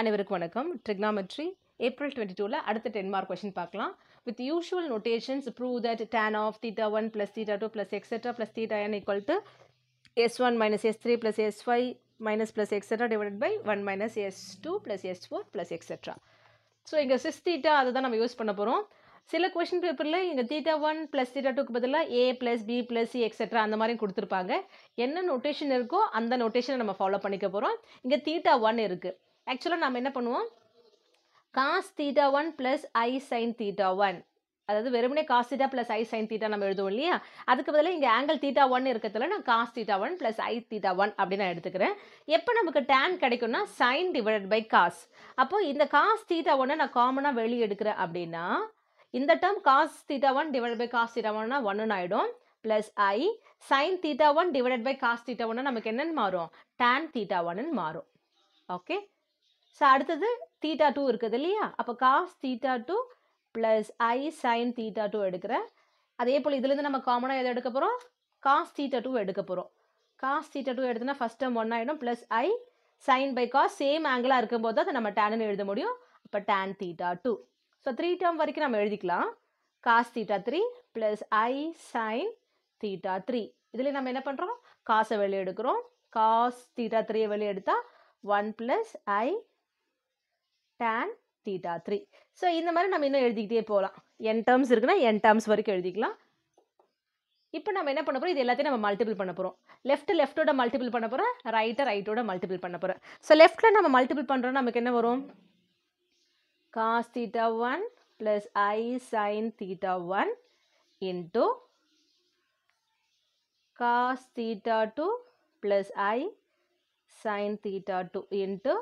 அனைவருக்கும் வணக்கம். Trigonometry April twenty டூவில் அடுத்த டென் மார்க் கொஷின் பார்க்கலாம். With usual notations prove that tan of theta one plus theta two plus etcetera plus theta N equal to S one minus S three plus S five minus plus etcetera divide by one minus S two plus S four plus etcetera so இங்கே cis theta அதை தான் நம்ம use பண்ண போகிறோம் சில question பேப்பரில் இங்கே theta one plus theta டூக்கு பதிலாக A plus B plus C etcetera அந்த மாதிரி கொடுத்துருப்பாங்க. என்ன நோட்டேஷன் இருக்கோ அந்த நோட்டேஷனை நம்ம ஃபாலோ பண்ணிக்க போகிறோம் இங்கே தீட்டா ஒன் இருக்குது ஆக்சுவலாக நம்ம என்ன பண்ணுவோம்? Cos theta one plus I sine theta one அதாவது வெறுமனே cos theta plus I sine theta நம்ம எழுதுவோம் இல்லையா? அதுக்கு பதிலாக இங்கே ஆங்கிள் தீட்டா ஒன் இருக்கிறதுல நான் cos theta one plus I theta one அப்படின்னு நான் எடுத்துக்கிறேன். எப்போ நமக்கு டேன் கிடைக்கும்னா சைன் டிவைடட் பை காஸ் அப்போ இந்த காஸ் தீட்டா ஒன்னை நான் காமனாக வெளியே எடுக்கிறேன் அப்படின்னா இந்த term cos theta one divide by cos theta ஒன்னா ஒன்னு ஆகிடும் plus I sine theta one divided by cos theta ஒன்னா நமக்கு என்னென்னு மாறும்? டேன் தீட்டா ஒன்னு மாறும். ஓகே ஸோ அடுத்தது தீட்டா டூ இருக்குது இல்லையா? அப்போ cos theta two plus I sine theta two எடுக்கிறேன். அதே போல் இதுலேருந்து நம்ம காமனாக எதை எடுக்க போகிறோம் காஸ் தீட்டா டூ எடுக்க போகிறோம் காஸ் தீட்டா டூ எடுத்தோன்னா ஃபஸ்ட் டைம் ஒன் ஆகிடும் plus I sine by cos same ஆங்கிளாக இருக்கும்போது அதை நம்ம டேனுன்னு எழுத முடியும். அப்போ tan theta two so three term வரைக்கும் நம்ம எழுதிக்கலாம். Cos theta three plus I sine theta three இதில் நம்ம என்ன பண்ணுறோம் காசை வெளியே எடுக்கிறோம். காஸ் தீட்டா த்ரீயை வெளியே எடுத்தால் one plus I tan theta three so இந்த மாதிரி நம்ம இன்னும் எழுதிக்கிட்டே போகலாம். என் டேர்ம்ஸ் இருக்குன்னா என் டேர்ம்ஸ் வரைக்கும் எழுதிக்கலாம். இப்போ நம்ம என்ன பண்ண போகிறோம் இது எல்லாத்தையும் நம்ம மல்டிபிள் பண்ண போகிறோம் லெஃப்ட் லெஃப்ட்டோட மல்டிபிள் பண்ண போகிறோம் ரைட்டை ரைட்டோட மல்டிபிள் பண்ண போகிறோம் ஸோ லெஃப்ட்டில் நம்ம மல்டிபிள் பண்ணுறோம் நமக்கு என்ன வரும்? Cos theta one plus I sine theta one into cos theta two plus I sine theta two into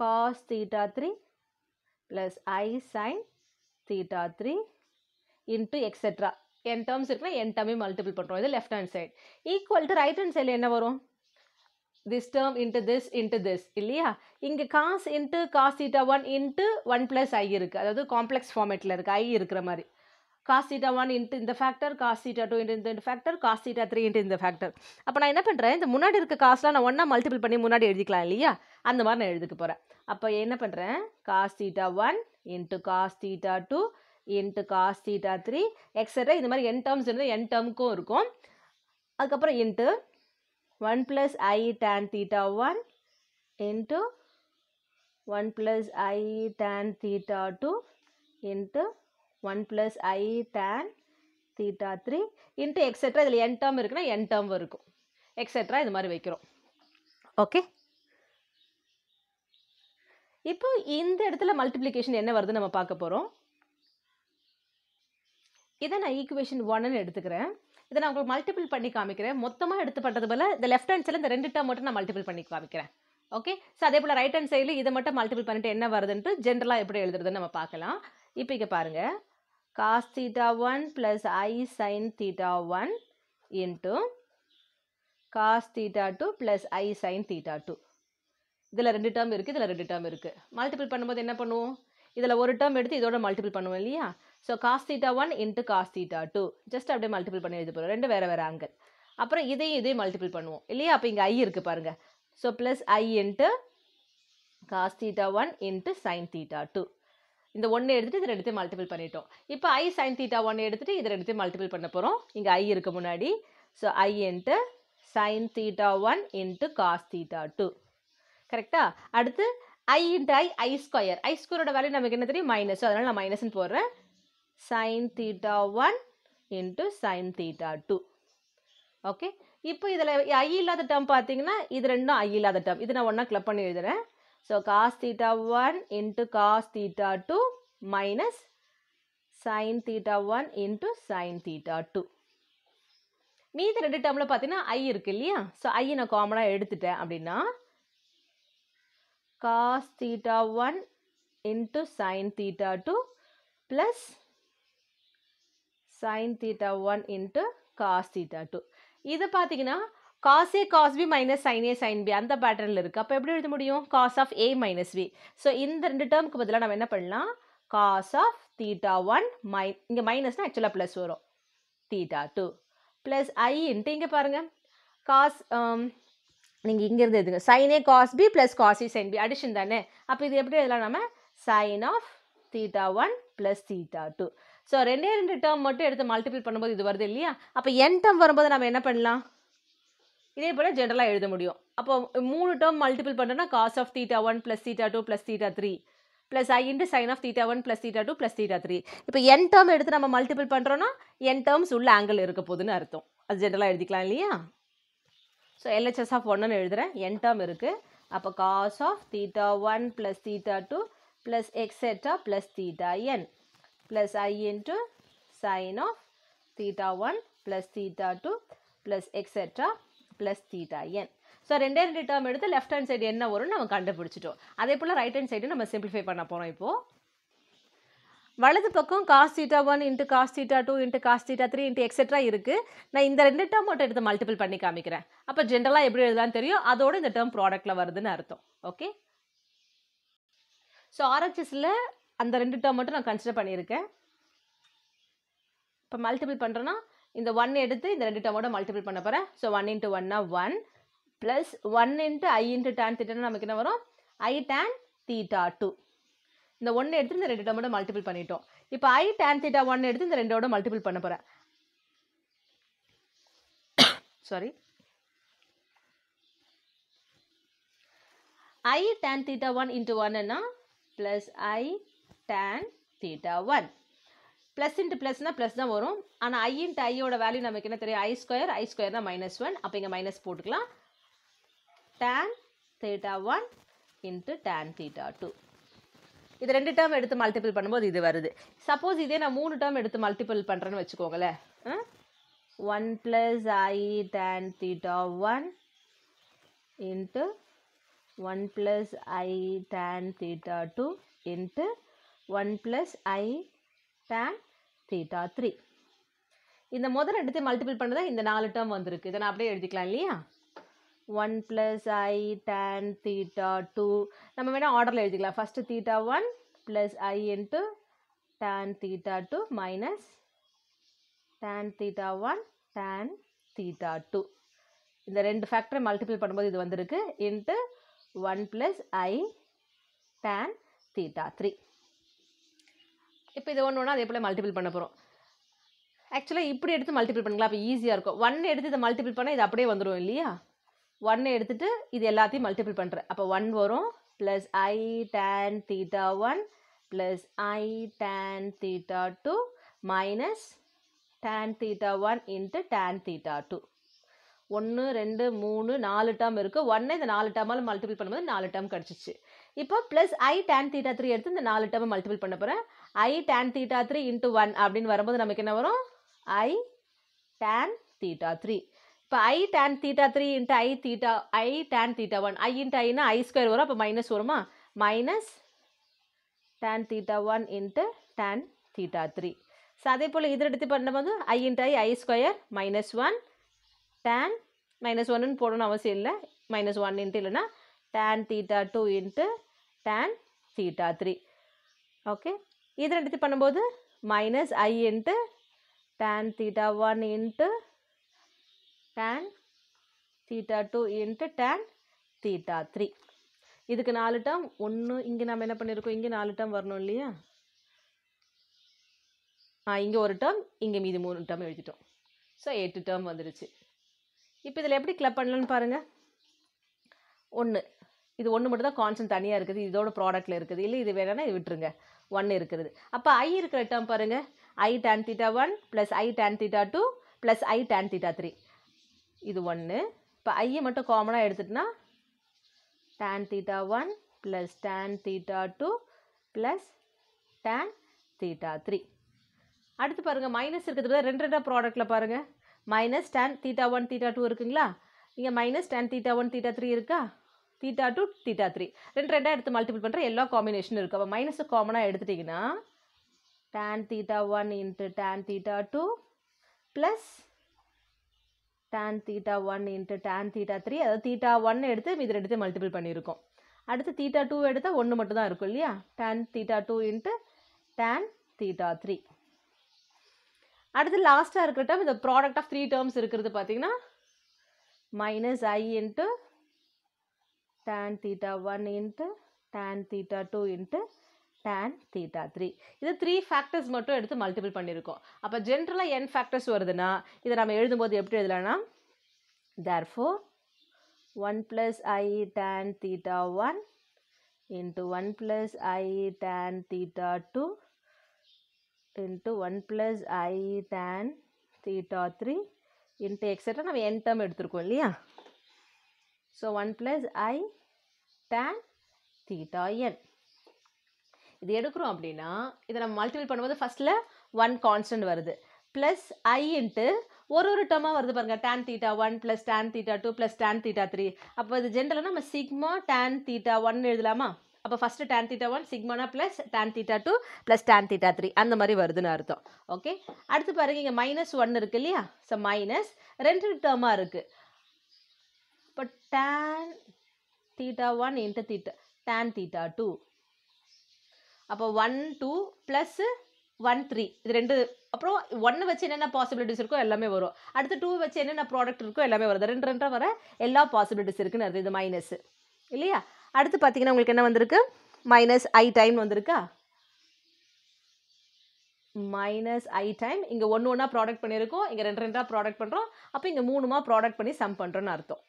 cos theta three plus I sine theta three into etcetera N terms இருக்குன்னா N டேர்மே multiple பண்ணுறோம் இது left hand side equal to right hand சைடில் என்ன வரும்? This term into this into this இல்லையா? இங்கே cos into cos theta one into one plus I இருக்குது அதாவது காம்ப்ளெக்ஸ் ஃபார்மேட்டில் இருக்குது ஐ இருக்கிற மாதிரி. காஸ் தீட்டா ஒன் இன்ட்டு இந்த factor cos theta two into இந்த factor cos theta three into இந்த ஃபேக்டர் அப்போ நான் என்ன பண்ணுறேன் இந்த முன்னாடி இருக்க காசுலாம் நான் ஒன்றா மல்டிபிள் பண்ணி முன்னாடி எழுதிக்கலாம் இல்லையா? அந்த மாதிரி நான் எழுதிக்க போகிறேன் அப்போ என்ன பண்ணுறேன் cos theta one into cos theta two into cos theta three etcetera இந்த மாதிரி என் டேர்ம்ஸ் இருந்தால் என் டேர்முக்கும் இருக்கும். அதுக்கப்புறம் into one plus I tan theta one into one plus I tan theta two into one plus I tan theta three into etcetera இதில் என் term இருக்குன்னா என் term இருக்கும். Extra இது மாதிரி வைக்கிறோம். ஓகே இப்போ இந்த இடத்துல மல்டிப்ளிகேஷன் என்ன வருதுன்னு நம்ம பார்க்க போகிறோம் இதை நான் ஈக்குவேஷன் ஒன்னு எடுத்துக்கிறேன். இதை நான் உங்களுக்கு மல்டிபிள் பண்ணி காமிக்கிறேன். மொத்தமாக எடுத்து பண்ணுறது போல இந்த லெஃப்ட் ஹேண்ட் சைடில் இந்த ரெண்டு டேர்ம் மட்டும் நான் மல்டிபிள் பண்ணி காமிக்கிறேன். ஓகே ஸோ அதே போல் ரைட் ஹேண்ட் சைடில் இதை மட்டும் மல்டிபிள் பண்ணிட்டு என்ன வருதுன்ட்டு ஜென்ரலாக எப்படி எழுதுறதுன்னு நம்ம பார்க்கலாம். இப்போ இங்கே பாருங்கள் cos theta one plus i sine theta one into cos theta two plus i sine theta two இதில் ரெண்டு டேர்ம் இருக்குது இதில் ரெண்டு டேர்ம் இருக்குது மல்டிபிள் பண்ணும்போது என்ன பண்ணுவோம்? இதில் ஒரு டேர்ம் எடுத்து இதோட மல்டிபிள் பண்ணுவோம் இல்லையா? So cos theta one into cos theta two just அப்படியே மல்டிபிள் பண்ணி எழுதி போகிறோம் ரெண்டு வேறு வேறு ஆங்கிள் அப்புறம் இதையும் இதையும் மல்டிபிள் பண்ணுவோம். இல்லையா? அப்போ இங்கே ஐ இருக்குது பாருங்கள் so plus i into cos theta one into sine theta two இந்த ஒன்று எடுத்துகிட்டு இது ரெண்டுத்தையும் மல்டிபிள் பண்ணிட்டோம். இப்போ ஐ சைன் தீட்டா ஒன்று எடுத்துகிட்டு இது ரெண்டுத்தையும் மல்டிபிள் பண்ண போகிறோம் இங்கே ஐ இருக்குது முன்னாடி. So i into sine theta one into cos theta two கரெக்டா அடுத்து ஐ இன்ட்டு ஐ ஐ ஸ்கொயர் ஐ ஸ்கொயரோட வேல்யூ நமக்கு என்ன தெரியும்? மைனஸ் அதனால் நான் மைனஸ்னு போடுறேன். Sine theta one into sine theta two okay இப்போ இதில் ஐ இல்லாத டேர்ம் பார்த்தீங்கன்னா இது ரெண்டும் ஐ இல்லாத டேர்ம் இது நான் ஒன்றா கிளப் பண்ணி எழுதுறேன். So cos theta one into cos theta two minus sine theta one into sine theta two மீதி ரெண்டு டேர்மில் பார்த்தீங்கன்னா ஐ இருக்கு இல்லையா? ஸோ ஐ நான் காமனாக எடுத்துட்டேன் அப்படின்னா cos theta one into sine theta two plus sine theta one into cos theta two இது பார்த்தீங்கன்னா cos a cos b minus sine a sine b அந்த பேட்டர்னில் இருக்குது அப்போ எப்படி எழுத முடியும்? Cos of a minus b so இந்த ரெண்டு டேர்முக்கு பதிலாக நம்ம என்ன பண்ணலாம்? Cos of theta one my இங்கே மைனஸ்னால் ஆக்சுவலாக ப்ளஸ் வரும். Theta two plus i into இங்கே பாருங்கள் காஸ் நீங்கள் இங்கேருந்து எதுங்க சைனே காஸ் பி ப்ளஸ் காசி சைன் பி அடிஷன் தானே? அப்போ இது எப்படி இதெல்லாம் நம்ம sine of theta one plus theta two so ரெண்டே ரெண்டு டேர்ம் மட்டும் எடுத்து மல்டிபிள் பண்ணும்போது இது வருது இல்லையா? அப்போ என் டேர்ம் வரும்போது நம்ம என்ன பண்ணலாம்? இதே போல் ஜென்ரலாக எழுத முடியும். அப்போ மூணு டேர்ம் மல்டிபிள் பண்ணுறோன்னா cos of theta one plus theta two plus theta three plus i into sine of theta one plus theta two plus theta three இப்போ என் டேர்ம் எடுத்து நம்ம மல்டிபிள் பண்ணுறோன்னா என் டேர்ம்ஸ் உள்ள ஆங்கிள் இருக்க போகுதுன்னு அர்த்தம். அது ஜென்ரலாக எழுதிக்கலாம் இல்லையா? ஸோ எல்ஹெச்எஸ் ஆஃப் ஒன்றுன்னு எழுதுகிறேன் என் டேர்ம் இருக்குது அப்போ cos of theta one plus theta two plus etcetera plus theta n plus i into sine of theta one plus theta two plus etcetera plus theta n so ரெண்டே ரெண்டு term எடுத்து left hand side என்ன வரும்னு நம்ம கண்டுபிடிச்சிட்டோம். அதே போல் right hand side நம்ம சிம்பிளிஃபை பண்ண போகிறோம் இப்போது வலது பக்கம் cos theta one into cos theta two into cos theta three into etcetera இருக்குது நான் இந்த ரெண்டு டேர்ம் மட்டும் எடுத்து மல்டிபிள் பண்ணி காமிக்கிறேன். அப்போ ஜென்ரலாக எப்படி எழுதலாம்னு தெரியும்? அதோட இந்த டேர்ம் ப்ராடக்ட்டில் வருதுன்னு அர்த்தம். ஓகே ஸோ ஆர்ஹெச்எஸில் அந்த ரெண்டு டேர்ம் மட்டும் நான் கன்சிடர் பண்ணியிருக்கேன். இப்போ மல்டிபிள் பண்ணுறேன்னா இந்த ஒன் எடுத்து இந்த ரெண்டு டேர்மோட மல்டிபிள் பண்ண போகிறேன் ஸோ ஒன் இன்ட்டு ஒன்னா one plus one into i into tan தீட்டான்னு நமக்கு என்ன வரும்? ஐ டேன் தீட்டா டூ இந்த ஒன்று எடுத்து இந்த ரெண்டு டேர்மோட மல்டிபிள் பண்ணிட்டோம். இப்போ ஐ டேன் தீட்டா ஒன் எடுத்து இந்த ரெண்டோட மல்டிபிள் பண்ண போகிறேன் sorry i tan theta one into ஒன்னுன்னா plus i tan theta one plus into ப்ளஸ்னால் plus தான் வரும். ஆனால் ஐ இன்ட்டு ஐயோட வேல்யூ நமக்கு என்ன தெரியும்? ஐ ஸ்கொயர் ஐ ஸ்கொயர்னா மைனஸ் ஒன் அப்போ இங்கே மைனஸ் போட்டுக்கலாம். Tan theta one into tan theta two இது ரெண்டு டேர்ம் எடுத்து மல்டிபிள் பண்ணும்போது இது வருது. சப்போஸ் இதே நான் மூணு டேர்ம் எடுத்து மல்டிபிள் பண்ணுறேன்னு வச்சுக்கோங்களேன். One plus i tan theta one into one plus i tan theta two into one plus i tan theta three இந்த முதல் எடுத்து மல்டிபிள் பண்ணதான் இந்த நாலு டேர்ம் வந்திருக்கு. இதை நான் அப்படியே எழுதிக்கலாம் இல்லையா? One plus i tan theta two நம்ம வேணால் ஆர்டரில் எழுதிக்கலாம். First theta one plus i into tan theta two minus tan theta one tan theta two இந்த ரெண்டு ஃபேக்டரை மல்டிபிள் பண்ணும்போது இது வந்திருக்கு. Into one plus i tan theta three இப்போ இது ஒன்று ஒன்றா அதே போல் மல்டிபிள் பண்ண போகிறோம் ஆக்சுவலாக இப்படி எடுத்து மல்டிபிள் பண்ணலாம். அப்போ ஈஸியாக இருக்கும். ஒன் எடுத்து இதை மல்டிபிள் பண்ணால் இது அப்படியே வந்துடும் இல்லையா? ஒன்னை எடுத்துட்டு இது எல்லாத்தையும் மல்டிபிள் பண்ணுறேன் அப்போ ஒன் வரும் plus i tan theta one plus i tan theta two minus tan theta one into tan theta two ஒன்று ரெண்டு மூணு நாலு டேம் இருக்குது ஒன்று இந்த நாலு டேர்மால் மல்டிபிள் பண்ணும்போது நாலு டேம் கிடச்சிச்சு. இப்போ plus i tan theta three எடுத்து இந்த நாலு டேர்மை மல்டிபிள் பண்ண போகிறேன் i tan theta three into one அப்படின்னு வரும்போது நமக்கு என்ன வரும்? ஐ டேன் தீட்டா த்ரீ இப்போ i tan theta three into i theta i tan theta one i into Aina i square வரும் அப்போ மைனஸ் வருமா? Minus tan theta one into tan theta three so அதே போல் இதில் எடுத்து பண்ணும்போது i into i i square minus one tan minus ஒன்னு போடணும்னு அவசியம் இல்லை. மைனஸ் ஒன் இன்ட்டு இல்லைன்னா tan theta two into tan theta three okay இதில் எடுத்து பண்ணும்போது minus i into tan theta one into tan theta 2 into tan theta 3 இதுக்கு நாலு டேர்ம் ஒன்று இங்கே நம்ம என்ன பண்ணியிருக்கோம் இங்கே நாலு டேர்ம் வரணும் இல்லையா? ஆ இங்கே ஒரு டேர்ம் இங்கே மீதி மூணு டேர்ம் எழுதிட்டோம். ஸோ எட்டு டேர்ம் வந்துடுச்சு இப்போ இதில் எப்படி கிளப் பண்ணலான்னு பாருங்கள் ஒன்று இது ஒன்று மட்டும் தான் கான்சன்ட் தனியாக இருக்குது. இதோட ப்ராடக்ட்டில் இருக்குது. இல்லை இது வேணால் இது விட்டுருங்க. ஒன்று இருக்கிறது அப்போ ஐ இருக்கிற டேர்ம் பாருங்கள் i tan theta one plus i tan theta two plus i tan theta three இது ஒன்று இப்போ ஐயை மட்டும் காமனாக எடுத்துட்டுனா tan theta one plus tan theta two plus tan theta three அடுத்து பாருங்கள் மைனஸ் இருக்கிறது பதிலா ரெண்டு ரெண்டாக ப்ராடக்ட்டில் பாருங்கள் minus tan theta one theta two இருக்குங்களா? இங்கே minus tan theta one theta three இருக்கா? தீட்டா டூ தீட்டா த்ரீ ரெண்டு ரெண்டாக எடுத்து மல்டிபிள் பண்ணுற எல்லா காம்பினேஷனும் இருக்குது அப்போ மைனஸை காமனாக எடுத்துட்டிங்கன்னா tan theta one into tan theta two plus tan theta one into tan theta three அதாவது தீட்டா ஒன் எடுத்து மீதி எடுத்து மல்டிபிள் பண்ணியிருக்கோம். அடுத்து தீட்டா டூ எடுத்தால் ஒன்று மட்டும் தான் இருக்கும் இல்லையா? Tan theta two into tan theta three அடுத்து லாஸ்ட்டாக இருக்கிற term இந்த ப்ராடக்ட் ஆஃப் த்ரீ டேர்ம்ஸ் இருக்கிறது பார்த்தீங்கன்னா minus i into tan theta one into tan theta two into tan theta three இது த்ரீ ஃபேக்டர்ஸ் மட்டும் எடுத்து மல்டிபிள் பண்ணியிருக்கோம். அப்போ ஜென்ரலாக என் ஃபேக்டர்ஸ் வருதுன்னா இதை நம்ம எழுதும்போது எப்படி எழுதுலண்ணா therefore one plus i tan theta one into one plus i tan theta two into one plus i tan theta three into etcetera நம்ம என் டேர்ம் எடுத்துருக்கோம் இல்லையா? So one plus i tan theta n இது எடுக்கிறோம் அப்படின்னா இதை நம்ம multiple பண்ணும்போது ஃபஸ்ட்டில் ஒன் கான்ஸ்டன்ட் வருது. ப்ளஸ் ஐ இன்ட்டு ஒரு ஒரு டேர்மாக வருது பாருங்கள் tan theta one plus tan theta two plus tan theta three அப்போ இது ஜென்ரலாக நம்ம சிக்மா டேன் தீட்டா ஒன் எழுதலாமா? அப்போ first tan theta one சிக்மானா plus tan theta two plus tan theta three அந்த மாதிரி வருதுன்னு அர்த்தம். ஓகே அடுத்து பாருங்கள் இங்கே மைனஸ் ஒன் இருக்கு இல்லையா? ஸோ மைனஸ் ரெண்டு டேர்மாக இருக்குது இப்போ tan theta one into theta tan theta two அப்போ one two plus one three இது ரெண்டு. அப்புறம் ஒன்று வச்சு என்னென்ன பாசிபிலிட்டிஸ் இருக்கோ எல்லாமே வரும். அடுத்து டூ வச்சு என்னென்ன ப்ராடக்ட் இருக்கோ எல்லாமே வருது ரெண்டு ரெண்டாக வர எல்லா பாசிபிலிட்டிஸ் இருக்குன்னு அது இது மைனஸ் இல்லையா? அடுத்து பார்த்தீங்கன்னா உங்களுக்கு என்ன வந்திருக்கு? மைனஸ் ஐ டைம் வந்திருக்கா? மைனஸ் ஐ டைம் இங்கே ஒன்று ஒன்றா ப்ராடக்ட் பண்ணியிருக்கோம். இங்கே ரெண்டு ரெண்டாக ப்ராடக்ட் பண்ணுறோம் அப்போ இங்கே மூணுமா ப்ராடக்ட் பண்ணி சம் பண்ணுறோன்னு அர்த்தம்.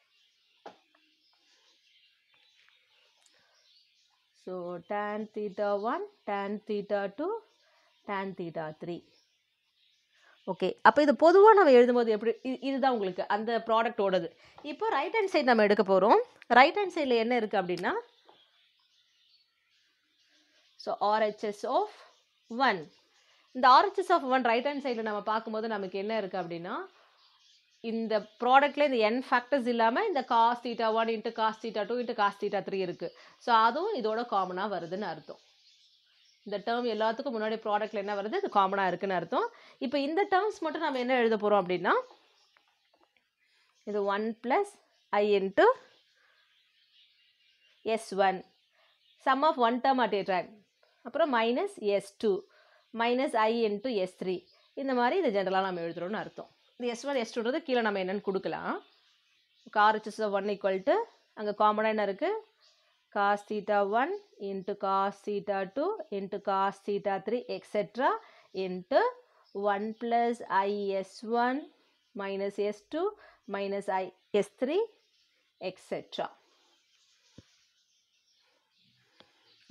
So tan theta 1 tan theta 2 tan theta 3 okay அப்போ இது பொதுவாக நம்ம எழுதும்போது எப்படி இது இதுதான் உங்களுக்கு அந்த ப்ராடக்டோடது இப்போ ரைட் ஹேண்ட் சைடு நம்ம எடுக்க போகிறோம் ரைட் ஹேண்ட் சைடில் என்ன இருக்குது அப்படின்னா ஸோ ஆர்ஹெச்எஸ் ஆஃப் ஒன் இந்த RHS of one right hand சைடில் நம்ம பார்க்கும்போது நமக்கு என்ன இருக்குது அப்படின்னா இந்த ப்ராடக்ட்ல இந்த என் ஃபேக்டர்ஸ் இல்லாமல் இந்த cos theta one into cos theta two into cos theta three இருக்குது ஸோ அதுவும் இதோட காமனாக வருதுன்னு அர்த்தம். இந்த டேர்ம் எல்லாத்துக்கும் முன்னாடி ப்ராடக்ட்ல என்ன வருது? இது காமனாக இருக்குன்னு அர்த்தம். இப்போ இந்த டேர்ம்ஸ் மட்டும் நம்ம என்ன எழுத போகிறோம் அப்படின்னா இது one plus i into s one sum of one term at a time அப்புறம் minus s two minus i into s three இந்த மாதிரி இது ஜென்ரலாக நம்ம எழுதுறோம்னு அர்த்தம். இந்த எஸ் ஒன் எஸ் டூன்றது கீழே நம்ம என்னென்னு கொடுக்கலாம். கார்ஹெச்எஸ் ஒன் ஈக்குவல் டு அங்கே காமனாக என்ன இருக்குது cos theta one into cos theta two into cos theta three etcetera into one plus i s one minus s two minus i s three etcetera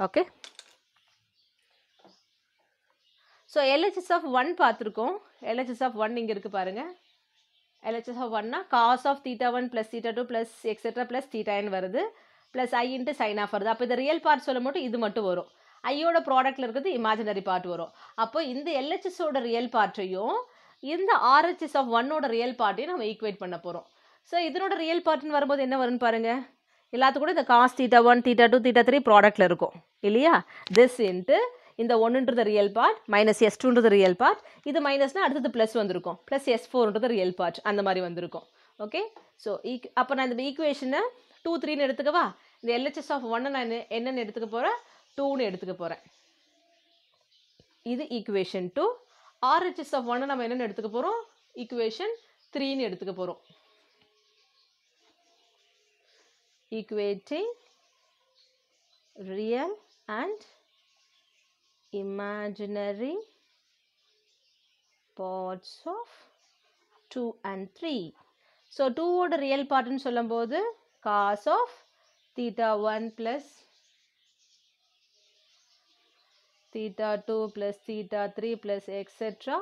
okay so LHS of one பார்த்துருக்கோம். LHS of one இங்கே இருக்குது பாருங்கள் LHS of ஒன்னா cos of theta one plus theta two plus etcetera plus theta n வருது. Plus i into sine of வருது. அப்போ இந்த real part சொல்ல மட்டும் இது மட்டும் வரும். ஐயோட ப்ராடக்ட்டில் இருக்கிறது இமேஜினரி பார்ட் வரும். அப்போ இந்த எல்ஹெச்எஸோட ரியல் பார்ட்டையும் இந்த ஆர்ஹெச்எஸ் ஆஃப் ஒன்னோட ரியல் பார்ட்டையும் நம்ம ஈக்குவேட் பண்ண போகிறோம் ஸோ இதனோட ரியல் பார்ட்னு வரும்போது என்ன வரும்னு பாருங்கள் எல்லாத்துக்கூட இந்த cos theta one theta two theta three ப்ராடக்ட்டில் இருக்கும். இல்லையா? திஸ் இன்ட்டு இந்த ஒன்றுன்றது ரியல் பார்ட் மைனஸ் எஸ் டூன்றது ரியல் பார்ட் இது மைனஸ்னால் அடுத்தது ப்ளஸ் வந்திருக்கும். ப்ளஸ் எஸ் ஃபோர்ன்றது ரியல் பார்ட் அந்த மாதிரி வந்திருக்கும். ஓகே ஸோ ஈக் அப்போ நான் இந்த ஈக்குவேஷனை டூ த்ரீன்னு எடுத்துக்கவா? இந்த எல்ஹெச்எஸ் ஆஃப் ஒன்னை நான் என்ன- என்னென்னு எடுத்துக்க போகிறேன் டூன்னு எடுத்துக்க போகிறேன் இது ஈக்குவேஷன் டூ ஆர்ஹெச்எஸ் ஆஃப் ஒன்னை நம்ம என்னென்னு எடுத்துக்க போகிறோம் ஈக்குவேஷன் த்ரீன்னு எடுத்துக்க போகிறோம் equating real and imaginary parts of 2 and 3 so டூவோட ரியல் பார்ட்னு சொல்லும்போது cos of theta one plus theta two plus theta three plus etcetera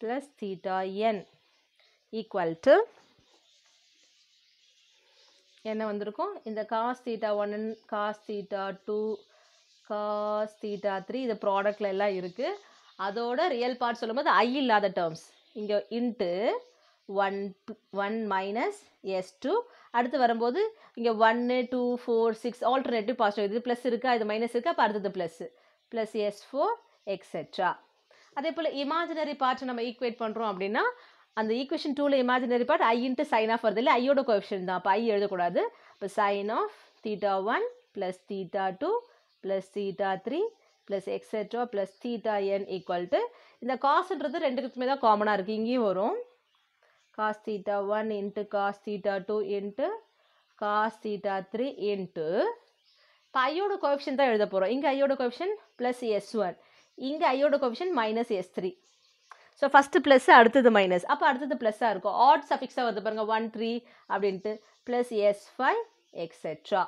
plus theta n equal to என்ன வந்திருக்கும்? இந்த cos theta one cos theta two cos theta three இது ப்ராடக்ட்ல எல்லாம் இருக்குது அதோட ரியல் பார்ட் சொல்லும்போது ஐ இல்லாத டேர்ம்ஸ் இங்கே into one one minus s two அடுத்து வரும்போது இங்கே ஒன்று two four six alternative positive இது ப்ளஸ் இருக்கா? இது மைனஸ் இருக்கா? அப்போ அடுத்தது plus plus s four etcetera அதே போல் இமேஜினரி பார்ட் நம்ம ஈக்குவேட் பண்ணுறோம் அப்படின்னா அந்த ஈக்குவேஷன் டூவில் imaginary part i into sine of வருது இல்லை? ஐயோட கோஎஃபிஷியன் தான். அப்போ ஐ எழுதக்கூடாது. இப்போ sine of theta one plus theta two plus theta three plus etcetera plus theta n equal to இந்த காசுன்றது ரெண்டுக்குமே தான் காமனாக இருக்குது இங்கேயும் வரும். Cos theta one into cos theta two into cos theta three into இப்போ ஐயோட கோஎஃபிஷியன் தான் எழுத போகிறோம் இங்கே ஐயோட கோஎஃபிஷியன் ப்ளஸ் எஸ் ஒன் இங்கே ஐயோட coefficient minus s three so first plus அடுத்தது மைனஸ் அப்போ அடுத்தது ப்ளஸ்ஸாக இருக்கும். ஆட் சஃபிக்ஸாக வருது பாருங்கள் ஒன் த்ரீ அப்படின்ட்டு. Plus s five etcetera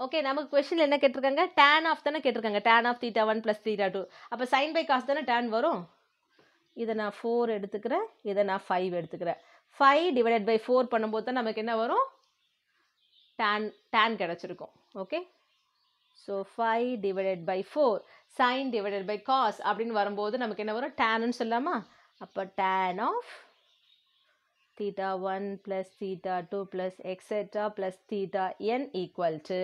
okay நமக்கு கொஷினில் என்ன கேட்டிருக்காங்க? டேன் ஆஃப் தானே கேட்டிருக்காங்க. Tan of theta one plus theta two அப்போ சைன் பை காசு தானே டேன் வரும்? இதை நான் ஃபோர் எடுத்துக்கிறேன். இதை நான் ஃபைவ் எடுத்துக்கிறேன். ஃபைவ் டிவைடட் பை ஃபோர் பண்ணும்போது தான் நமக்கு என்ன வரும்? டேன் டேன் கிடச்சிருக்கும். Okay so five divided by four sine divided by cos அப்படின்னு வரும்போது நமக்கு என்ன வரும்? டேனுன்னு சொல்லாமா? அப்போ tan of theta 1 plus theta 2 plus etc plus theta n equal to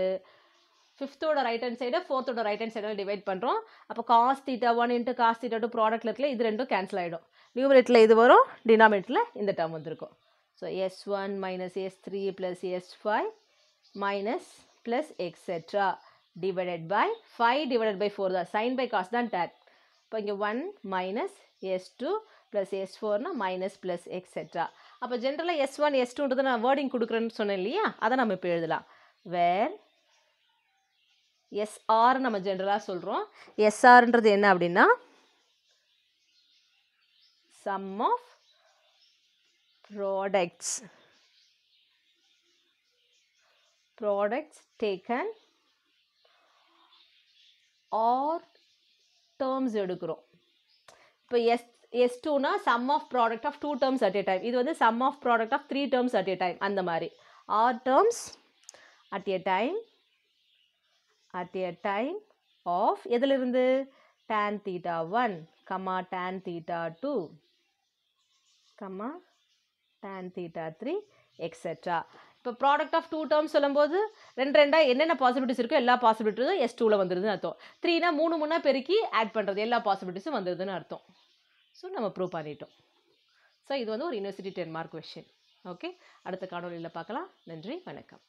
ஃபிஃப்த்தோட ரைட் ஹேண்ட் சைடு ஃபோர்த்தோட ரைட் ஹேண்ட் சைடில் டிவைட் பண்ணுறோம் அப்போ cos theta one into cos theta two ப்ராடக்ட்டில் இருக்கல இது ரெண்டும் கேன்சல் ஆகிடும் நியூமரேட்டில் இது வரும் டினாமினேட்டில் இந்த டேர்ம் வந்திருக்கும். So S one minus S three plus S five minus plus etcetera divided by five divided by four தான். சைன் பை காஸ் தான் டேக் இப்போ இங்கே one minus S two plus S ஃபோர்னா minus plus etcetera அப்போ ஜென்ரலாக S one S டூன்றது நான் wording கொடுக்குறேன்னு சொன்னேன் இல்லையா? அதை நம்ம இப்போ எழுதலாம். வேர் எஸ்ஆர் நம்ம ஜென்ரலாக சொல்கிறோம் எஸ்ஆர்ன்றது என்ன அப்படின்னா sum of products products taken R terms எடுக்கிறோம். இப்போ எஸ் எஸ் டூனா sum of product of two terms at a time இது வந்து sum of product of three terms at a time அந்த மாதிரி. R terms at a time at a time of எதிலிருந்து? Tan theta one comma tan theta two comma tan theta three etcetera இப்போ product of two terms சொல்லும்போது ரெண்டு ரெண்டாக என்னென்ன possibilities இருக்கோ எல்லா பாசிபிலிட்டிஸும் எஸ் டூவில் வந்துருதுன்னு அர்த்தம். த்ரீனா மூணு மூணா பெருக்கி ஆட் பண்ணுறது எல்லா பாசிபிலிட்டிஸும் வந்துருதுன்னு அர்த்தம். ஸோ நம்ம ப்ரூவ் பண்ணிட்டோம். ஸோ இது வந்து ஒரு university ten mark question okay அடுத்த காணொலியில் பார்க்கலாம். நன்றி வணக்கம்.